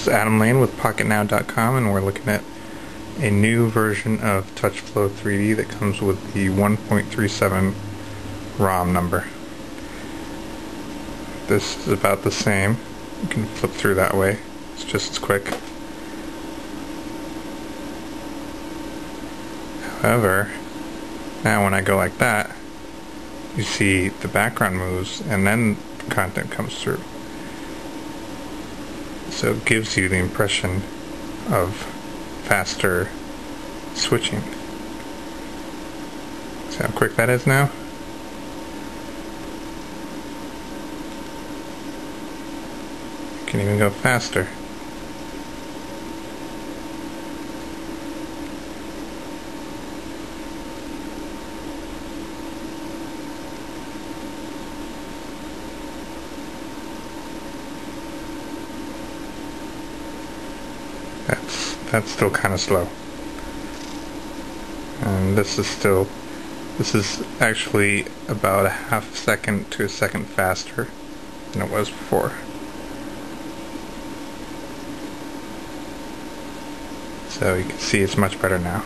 This is Adam Lein with PocketNow.com and we're looking at a new version of TouchFLO 3D that comes with the 1.37 ROM number. This is about the same. You can flip through that way. It's just as quick. However, now when I go like that, you see the background moves and then content comes through. So it gives you the impression of faster switching. See how quick that is now? You can even go faster. That's that's still kind of slow. And this is still this is actually about a half second to a second faster than it was before. So you can see it's much better now.